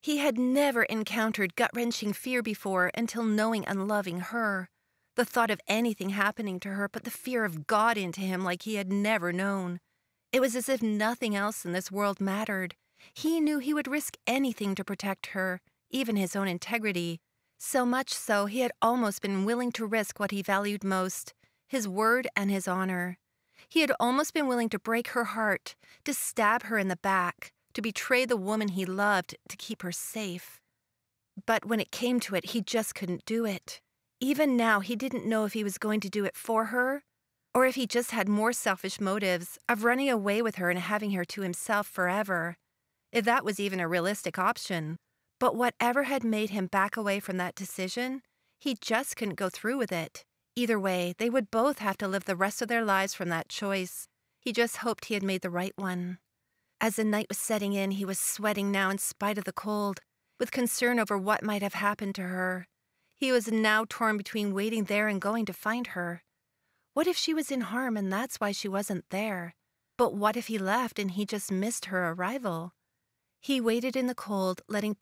He had never encountered gut wrenching fear before until knowing and loving her. The thought of anything happening to her put the fear of God into him like he had never known. It was as if nothing else in this world mattered. He knew he would risk anything to protect her, even his own integrity. So much so, he had almost been willing to risk what he valued most his word and his honor. He had almost been willing to break her heart, to stab her in the back, to betray the woman he loved to keep her safe. But when it came to it, he just couldn't do it. Even now, he didn't know if he was going to do it for her or if he just had more selfish motives of running away with her and having her to himself forever. If that was even a realistic option. But whatever had made him back away from that decision, he just couldn't go through with it. Either way, they would both have to live the rest of their lives from that choice. He just hoped he had made the right one. As the night was setting in, he was sweating now in spite of the cold, with concern over what might have happened to her. He was now torn between waiting there and going to find her. What if she was in harm and that's why she wasn't there? But what if he left and he just missed her arrival? He waited in the cold, letting